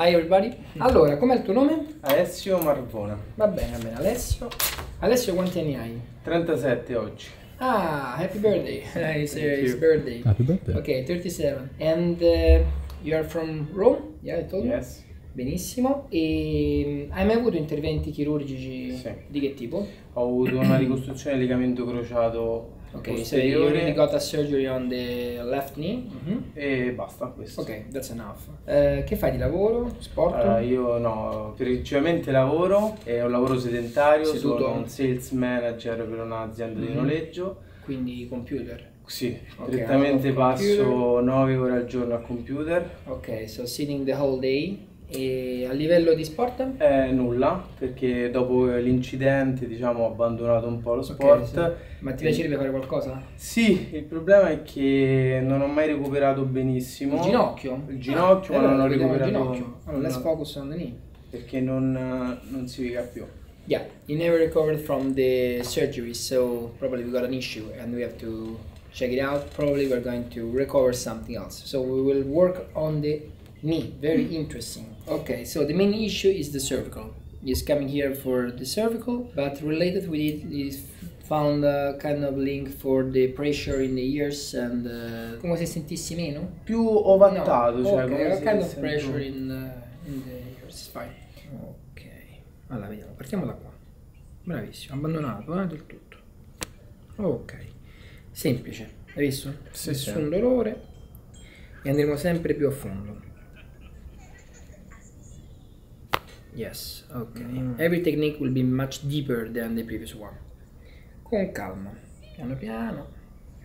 Hi everybody. Allora, com'è il tuo nome? Alessio Marvona, Va bene, va bene. Alessio. Alessio, quanti anni hai? 37 oggi. Ah, happy birthday. It's Thank his you. birthday. Happy birthday. Ok, 37. And uh, you are from Rome? Yeah, I told you. Yes. Benissimo. E hai mai avuto interventi chirurgici Sì. di che tipo? Ho avuto una ricostruzione del legamento crociato Ok, so you posteriore already got a surgery on the left knee. Mhm. e basta questo. Ok, that's enough. Eh, che fai di lavoro? Sport? Allora, io no, principalmente lavoro, è un lavoro sedentario, Seduto? sono un sales manager per un'azienda di Mhm. noleggio. Quindi computer. Sì, Ok, prettamente allora, passo computer. 9 ore al giorno al computer. Ok, so sitting the whole day. E a livello di sport? Eh, nulla, perché dopo l'incidente diciamo ho abbandonato un po' lo sport. Ok, sì. Ma ti piacerebbe fare qualcosa? Sì, il problema è che non ho mai recuperato benissimo. Il ginocchio? Il ginocchio, Ah, ma non allora ho vediamo il recuperato. ginocchio. Allora, let's focus on the knee. perché non, non si piega più. Yeah, you never recovered from the surgery, so probably we got an issue and we have to check it out. Probably we're going to recover something else. So we will work on the knee. Very interesting. Okay, so the main issue is the cervical. He's coming here for the cervical, but related with it is found a kind of link for the pressure in the ears and uh, come se sentissi meno? Più ovattato, No, cioè ok, come a se kind of pressure in, uh, in the ears, it's fine. Ok, allora vediamo, partiamo da qua. Bravissimo, abbandonato eh, del tutto. Ok, semplice, hai visto? Sì, Nessun sì. dolore e andremo sempre più a fondo. Yes, ok. Mm. Every technique will be much deeper than the previous one. Con calma, piano piano.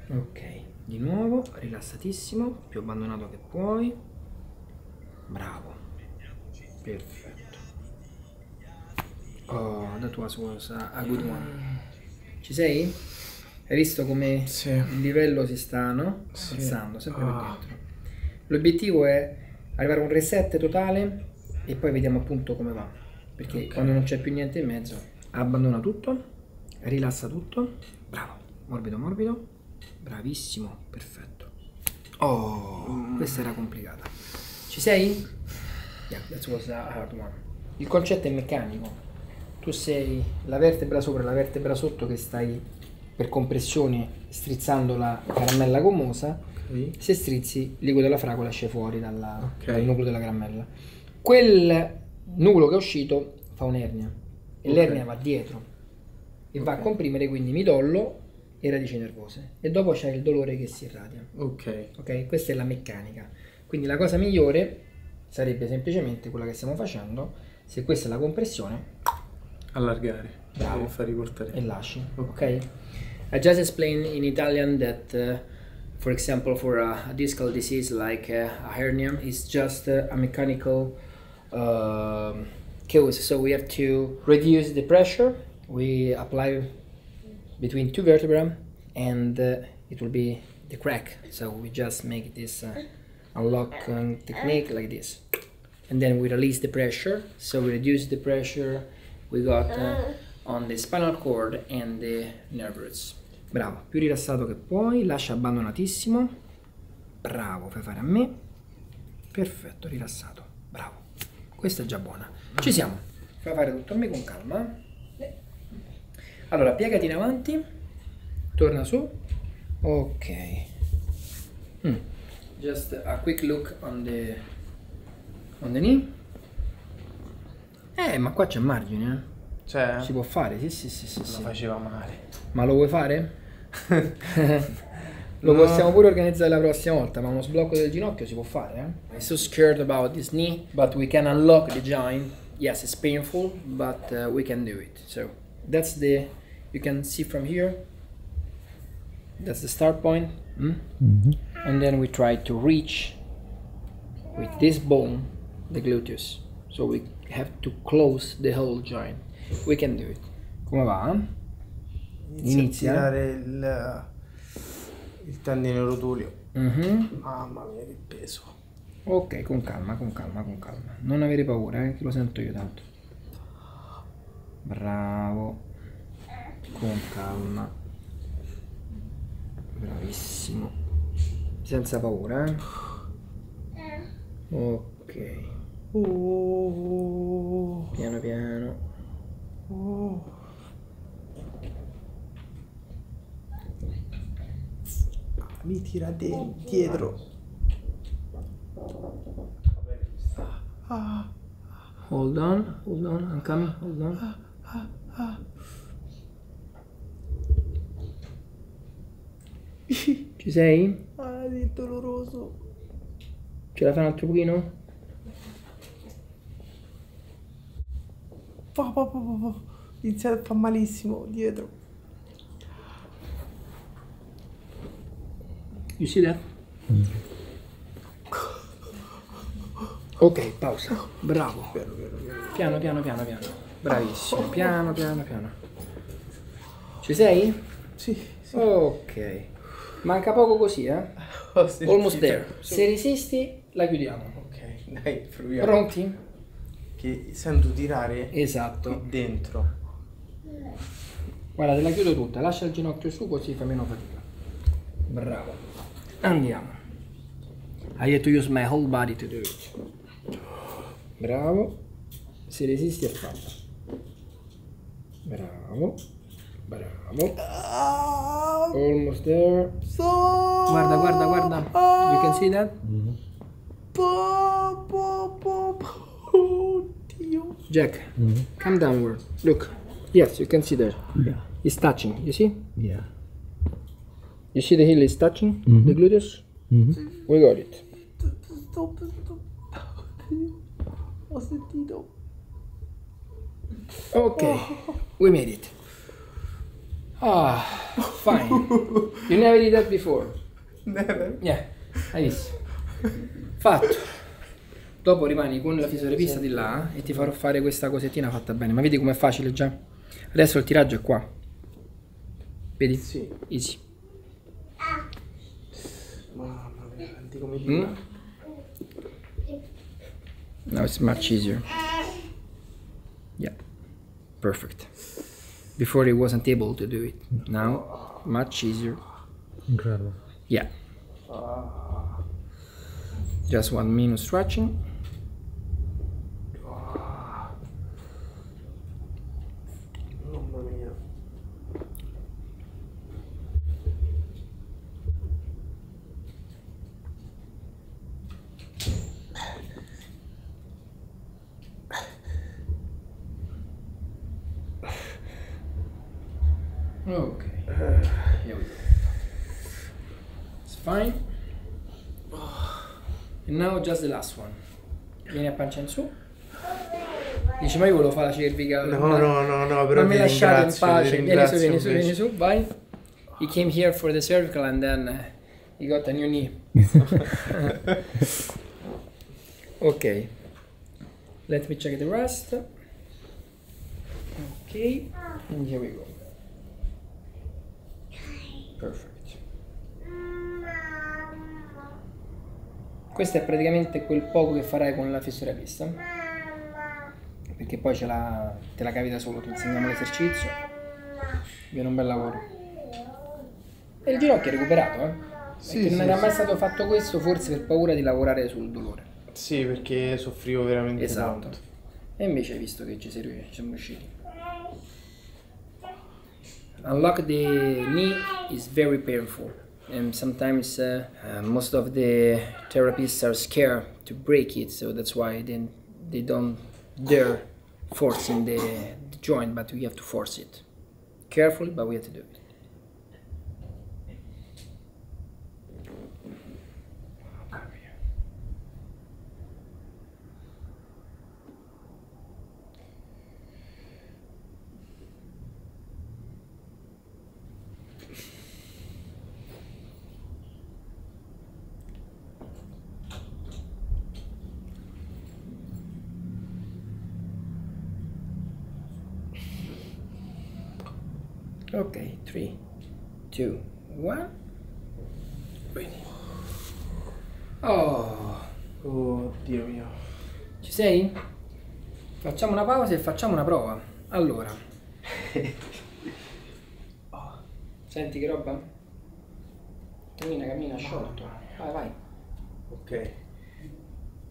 Ok, di nuovo, rilassatissimo, più abbandonato che puoi. Bravo. Perfetto. Oh, that was, was a, a good one. Ci sei? Hai visto come Sì. il livello si sta, no? Sì. Alzando, sempre Ah. per dentro. L'obiettivo è arrivare a un reset totale e poi vediamo appunto come va. Perché Ok. quando non c'è più niente in mezzo, abbandona tutto, rilassa tutto. Bravo, morbido, morbido. Bravissimo, perfetto. Oh, questa era complicata. Ci sei? Yeah, that was a hard one. Il concetto è meccanico. Tu sei la vertebra sopra e la vertebra sotto che stai per compressione strizzando la caramella gommosa. Ok. Se strizzi, liquido della fragola esce fuori dalla- Ok. dal nucleo della caramella. Quel nucleo che è uscito fa un'ernia e Ok. l'ernia va dietro e va a comprimere quindi midollo e radici nervose e dopo c'è il dolore che si irradia. Ok. Ok, questa è la meccanica. Quindi la cosa migliore sarebbe semplicemente quella che stiamo facendo. Se questa è la compressione, Allargare. Bravo. E far riportare. e lasci. Ok. I just explained in Italian that, uh, for example, for a, a discal disease like uh, a hernia, it's just uh, a mechanical um cause. So we have to reduce the pressure. We apply between two vertebrae, and uh, it will be the crack. So we just make this uh, unlocking technique like this, and then we release the pressure. So we reduce the pressure we got uh, on the spinal cord and the nerve roots. Bravo, più rilassato che puoi, lascia abbandonatissimo. Bravo, fai fare a me. Perfetto, rilassato. Questa è già buona. Ci siamo. Fai fare tutto a me con calma. Allora, piegati in avanti. Torna su. Ok. Mm. Just a quick look on the on the knee. Eh, ma qua c'è margine, eh. Cioè, Si può fare, sì, sì, sì, sì, lo sì. faceva male. Ma lo vuoi fare? Lo No. possiamo pure organizzare la prossima volta, ma uno sblocco del ginocchio si può fare, eh? I'm so scared about this knee, but we can unlock the joint. Yes, it's painful, but uh, we can do it. So that's the, you can see from here, that's the start point. mm? Mhm. And then we try to reach with this bone the gluteus. So we have to close the whole joint. We can do it. Come va? Inizia, Inizia. a tirare il, il tendine rotulio. Mhm. Mamma mia che peso. Ok, con calma, con calma, con calma. Non avere paura, eh, che lo sento io tanto. Bravo. Con calma. Bravissimo. Senza paura, eh. Ok. Oh, Piano piano. Mi tira de- dietro. Ah, Hold on, hold on, I'm coming, hold on. Ci sei? ah, è doloroso. Ce la fai un altro pochino? Fa. Inizia a fa malissimo dietro. You see that? Ok, pausa. Bravo. Piano, piano, piano. Piano. Bravissimo. Piano, piano, piano. Ci sei? Sì, sì. Ok. Manca poco così, eh? Almost there. Se resisti, la chiudiamo. Ok, dai, proviamo. Pronti? Che sento tirare Esatto. dentro. Guarda, te la chiudo tutta. Lascia il ginocchio su così fa meno fatica. Bravo. Andiamo. I have to use my whole body to do it. Bravo. Se resisti è fatta. Bravo. Bravo. Ah, Almost there. so... Guarda, guarda, guarda. You can see that? Po, po, po, po. Oddio. Jack, come downward. Look. Yes, you can see there. Yeah. It's touching. You see? Yeah. You see the heel is touching the gluteus? We got it. Stop, stop. Ho sentito. Okay, we made it. Ah, fine. You never did that before. Never. Yeah, hai visto? Fatto. Dopo rimani con la fisioterapista di là e ti farò fare questa cosettina fatta bene. Ma vedi com'è facile già? Adesso il tiraggio è qua. Vedi? Sì. Easy. Mamma mia, senti come Mm? Now it's much easier. Yeah, perfect. Before he wasn't able to do it. Now, much easier. Incredible. Yeah. Just one minute stretching. Okay. Here we go. It's fine. And now just the last one. Vieni a pancia in su. Dici, ma io volevo fare la cervicale. No, ma- no, no, no, però Ma mi lasciate in pace. Vieni su, vieni su, vieni su, vai. He came here for the cervical and then uh, he got a new knee. ok. Let me check the rest. Ok. And here we go. Perfect. Questo è praticamente quel poco che farai con la fisioterapista. Perché poi ce la, te la cavi da solo, ti insegniamo l'esercizio. Viene un bel lavoro. E il ginocchio è recuperato, eh? Sì, perché sì, non era sì. mai stato fatto questo, forse per paura di lavorare sul dolore. Sì, perché soffrivo veramente Esatto. tanto. E invece hai visto che ci sei ci siamo riusciti. Unlock the knee is very painful. And sometimes uh, uh, most of the therapists are scared to break it, so that's why then they don't dare forcing the, the joint, but we have to force it. Carefully, but we have to do it. Oh, Oh, Dio mio. ci sei? Facciamo una pausa e facciamo una prova. Allora. Senti che roba? Cammina, cammina, sciolto. Vai, vai. Ok.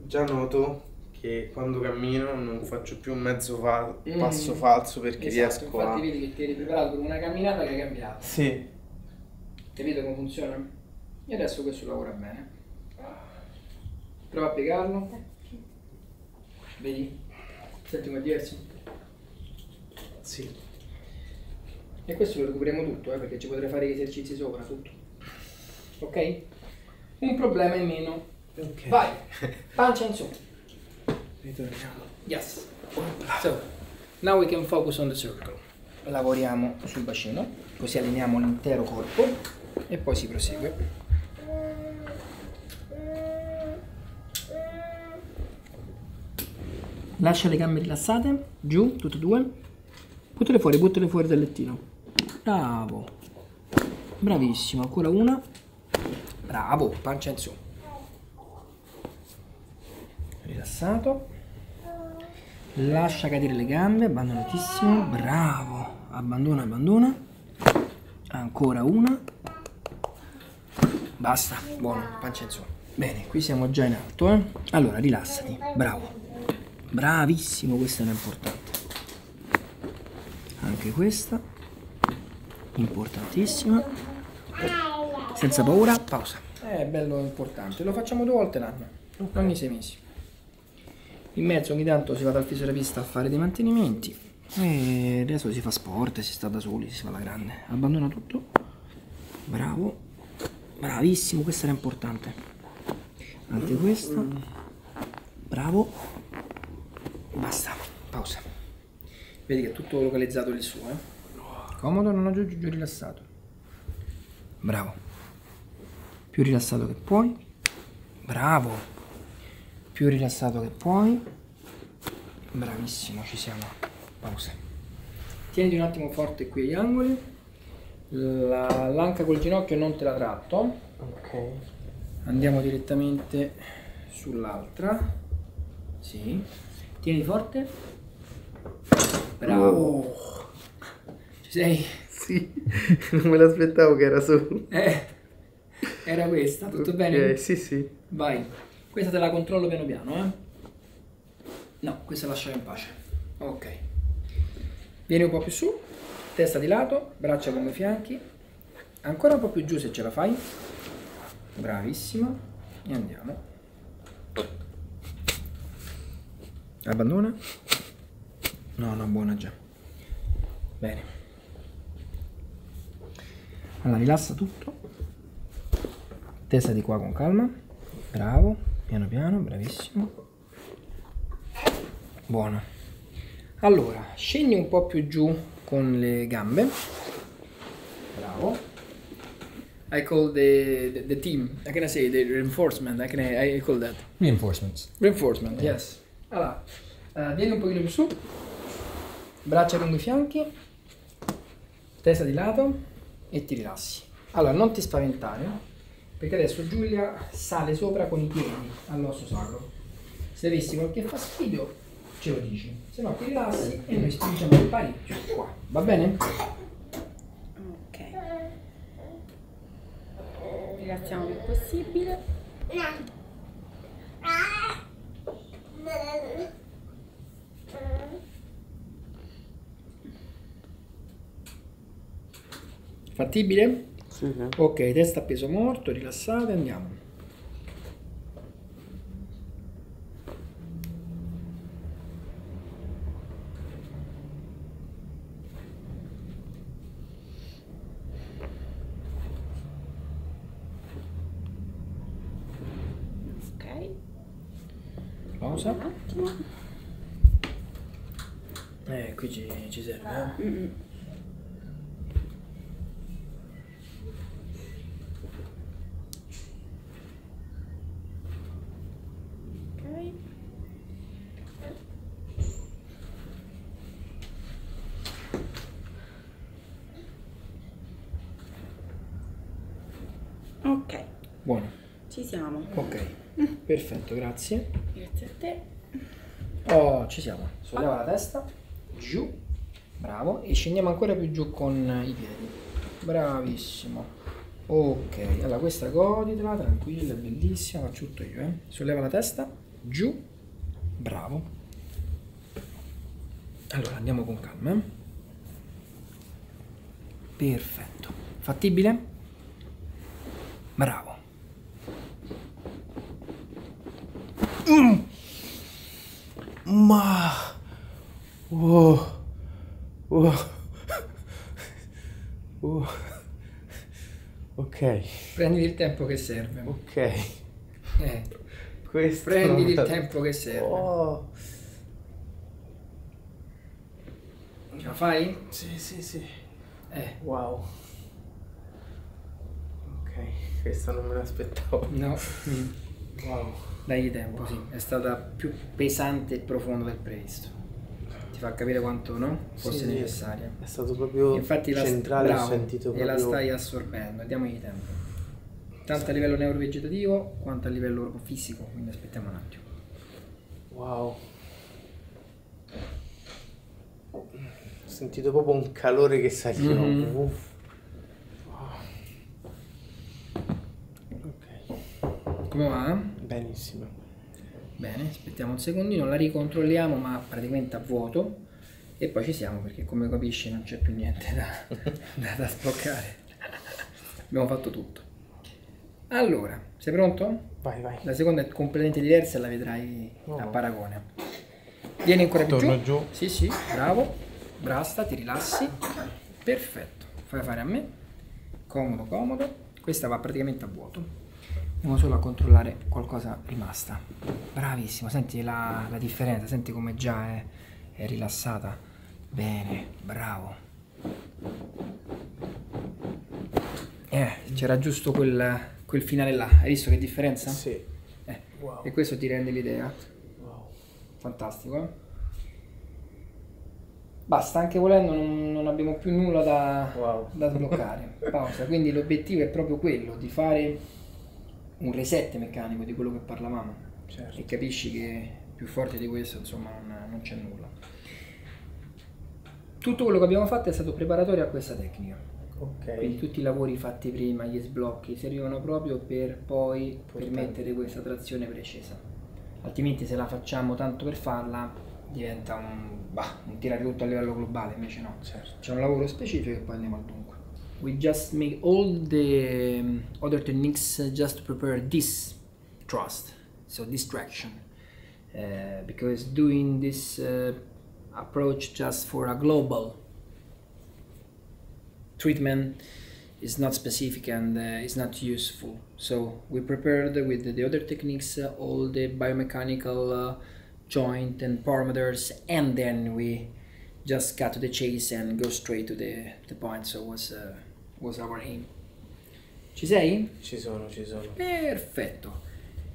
Già noto che quando cammino non faccio più un mezzo fa- Mm. passo falso perché Esatto, riesco a... infatti vedi che ti eri preparato per una camminata che hai cambiato. Sì, Capito come funziona? E adesso questo lavora bene. Prova a piegarlo. Vedi? Senti come è diverso? sì. E questo lo recuperiamo tutto, eh, perché ci potrei fare gli esercizi sopra, tutto. Ok? Un problema in meno. Ok. Vai! Pancia in su. Ritorniamo. Yes. So, now we can focus on the circle. Lavoriamo sul bacino, così allineiamo l'intero corpo e poi si prosegue. Lascia le gambe rilassate, giù, tutte e due. Buttale fuori, buttale fuori dal lettino. Bravo. Bravissimo, ancora una. Bravo, pancia in su. Rilassato. Lascia cadere le gambe, abbandonatissimo. Bravo. Abbandona, abbandona. Ancora una. Basta, buono, pancia in su. Bene, qui siamo già in alto, eh. Allora, rilassati. Bravo. Bravissimo, questa era importante. Anche questa. Importantissima. Senza paura, pausa. È bello importante. Lo facciamo due volte l'anno. Ogni sei mesi. In mezzo ogni tanto si va dal fisioterapista a fare dei mantenimenti. E adesso si fa sport, si sta da soli, si fa la grande. Abbandona tutto. Bravo. Bravissimo, questa era importante. Anche questa. Bravo. Basta. Pausa. Vedi che è tutto localizzato lì su, eh? Comodo, non giù, giù, giù, rilassato. Bravo. Più rilassato che puoi. Bravo. Più rilassato che puoi. Bravissimo, ci siamo. Pausa. Tieniti un attimo forte qui agli angoli. La- l'anca col ginocchio non te la tratto. Ok. Andiamo direttamente sull'altra. Sì. Tieni forte. Bravo. Ci sei? Sì, non me l'aspettavo che era su. Eh. Era questa, tutto Ok, bene? Sì, sì. Vai. Questa te la controllo piano piano, eh? No, questa lascia in pace. Ok. Vieni un po' più su, testa di lato, braccia come i fianchi. Ancora un po' più giù se ce la fai. Bravissimo. E andiamo. Abbandona. No, no, buona già. Bene. Allora, rilassa tutto. Testa di qua con calma. Bravo. Piano piano, bravissimo. Buono. Allora, scendi un po' più giù con le gambe. Bravo. I call the, the, the team. I can say the reinforcement. I can I call that. Reinforcements. Reinforcement, yes. Allora, eh, vieni un pochino più su, braccia lungo i fianchi, testa di lato e ti rilassi. Allora, non ti spaventare, perché adesso Giulia sale sopra con i piedi all'osso sacro. Se avessi qualche fastidio, ce lo dici. Se no, ti rilassi e noi spingiamo il parecchio qua. Va bene? Ok. Rilassiamo il possibile. Fattibile? Sì, sì. Ok, testa a peso morto, rilassate, andiamo. Ok. Pausa. Un attimo. Eh, qui ci, ci serve, eh. Mm-mm. Ok. Ok, Buono. ci siamo. Ok, perfetto, grazie. Ci siamo. Solleva la testa, giù, bravo, e scendiamo ancora più giù con i piedi. Bravissimo. Ok, allora questa goditela, tranquilla, bellissima, faccio tutto io, eh. Solleva la testa, giù, Bravo. Allora andiamo con calma. eh. Perfetto. Fattibile? Bravo. Ma... Oh. Oh. Oh. Ok, Prenditi il tempo che serve. ok. Eh, Questo prenditi il tempo che serve. Oh. Ce la fai? Sì, sì, sì. Eh, Wow. Ok, questa non me l'aspettavo. no. Wow. Dagli tempo, sì. È stata più pesante e profonda del previsto. Ti fa capire quanto no? fosse Sì, necessaria. È stato proprio Infatti la, centrale, ho bravo, sentito e proprio... la stai assorbendo, diamogli tempo. Tanto a livello neurovegetativo quanto a livello fisico, quindi aspettiamo un attimo. Wow. Ho sentito proprio un calore che saliva. Mhm. Uff. Wow. Ok, Come va? Benissimo. Bene, aspettiamo un secondino, la ricontrolliamo ma praticamente a vuoto e poi ci siamo perché come capisci non c'è più niente da, da, da sbloccare. Abbiamo fatto tutto. Allora, sei pronto? Vai, vai. La seconda è completamente diversa e la vedrai Oh. a paragone. Vieni ancora più Torno giù. giù. Sì, sì, bravo. Basta, ti rilassi. Perfetto. Fai fare a me. Comodo, comodo. Questa va praticamente a vuoto. Andiamo solo a controllare qualcosa rimasta. Bravissimo, senti la, la differenza, senti come già è, è rilassata. Bene, bravo. Eh, c'era giusto quel, quel finale là. Hai visto che differenza? Sì. Eh, Wow. E questo ti rende l'idea. Wow. Fantastico, eh? Basta, anche volendo non, non abbiamo più nulla da, Wow. da sbloccare. Pausa. Quindi l'obiettivo è proprio quello, di fare un reset meccanico di quello che parlavamo. Certo. E capisci che più forte di questo, insomma, non, non c'è nulla. Tutto quello che abbiamo fatto è stato preparatorio a questa tecnica. Quindi Ok. tutti i lavori fatti prima, gli sblocchi, servivano proprio per poi Portare. permettere questa trazione precisa. Altrimenti se la facciamo tanto per farla diventa un, bah, un tirare tutto a livello globale, invece no. Certo. C'è un lavoro specifico e poi andiamo al dunque. We just make all the um, other techniques uh, just to prepare this trust, so distraction. Uh, because doing this uh, approach just for a global treatment is not specific and uh, is not useful. So we prepared with the, the other techniques uh, all the biomechanical uh, joint and parameters, and then we just cut to the chase and go straight to the, the point. So it was was our aim. Ci sei? Ci sono, ci sono. Perfetto.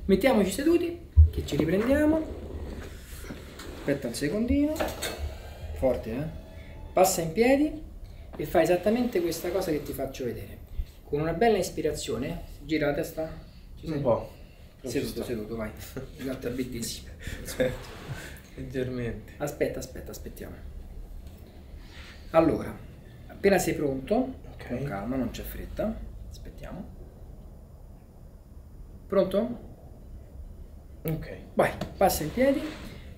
Mettiamoci seduti, che ci riprendiamo. Aspetta un secondino. Forte, eh? Passa in piedi e fai esattamente questa cosa che ti faccio vedere. Con una bella ispirazione, gira la testa. Ci sei? Un po'. Seduto, seduto, vai. Esatto, è bellissimo. Leggermente. Aspetta, aspetta, aspettiamo. Allora, appena sei pronto, Ok. con calma, non c'è fretta. Aspettiamo. Pronto? Ok. Vai, passa in piedi.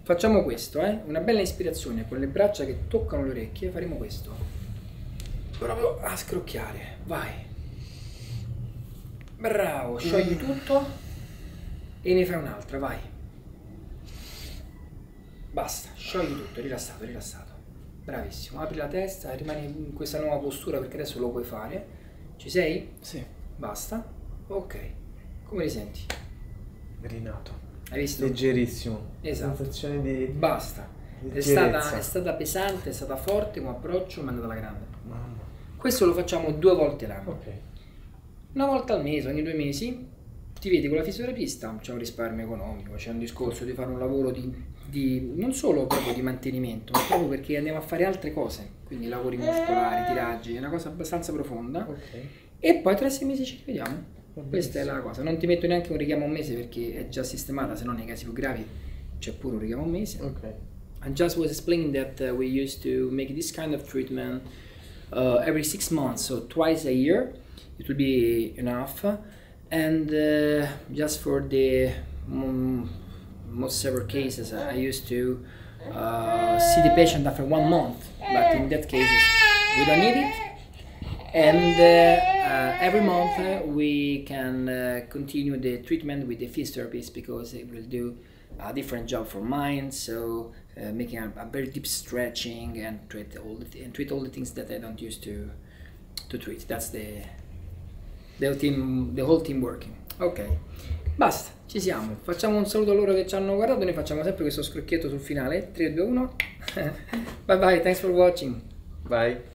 Facciamo questo, eh? Una bella ispirazione con le braccia che toccano le orecchie. Faremo questo. Proprio a scrocchiare. Vai. Bravo, sciogli tutto e ne fai un'altra, vai. Basta, sciogli tutto, rilassato, rilassato. Bravissimo, apri la testa, rimani in questa nuova postura perché adesso lo puoi fare. Ci sei? Sì. Basta. Ok. Come li senti? Rinato. Hai visto? Leggerissimo. Esatto. Sensazione di... Basta. È stata, è stata pesante, è stata forte come approccio, ma è andata alla grande. Mamma. Questo lo facciamo due volte l'anno. Ok. Una volta al mese, ogni due mesi, ti vedi con la fisioterapista, c'è un risparmio economico, c'è un discorso di fare un lavoro di, di- non solo proprio di mantenimento, ma proprio perché andiamo a fare altre cose, quindi lavori muscolari, tiraggi, è una cosa abbastanza profonda. Ok. E poi tra sei mesi ci rivediamo. Questa è la cosa. Non ti metto neanche un richiamo a un mese perché è già sistemata, se no nei casi più gravi c'è pure un richiamo a un mese. Ok. I just was explaining that uh, we used to make this kind of treatment uh, every six months, so twice a year. It will be enough, and uh, just for the mm, most severe cases, I used to uh, see the patient after one month, but in that cases we don't need it. And uh, uh, every month uh, we can uh, continue the treatment with the physiotherapist because it will do a different job for mine. So making a, a very deep stretching and treat all the th- and treat all the things that I don't used to to treat. That's the the whole team, the whole team working. Ok, basta, ci siamo. Facciamo un saluto a loro che ci hanno guardato. Noi facciamo sempre questo scrocchietto sul finale. 3, 2, 1. bye bye, thanks for watching. Vai.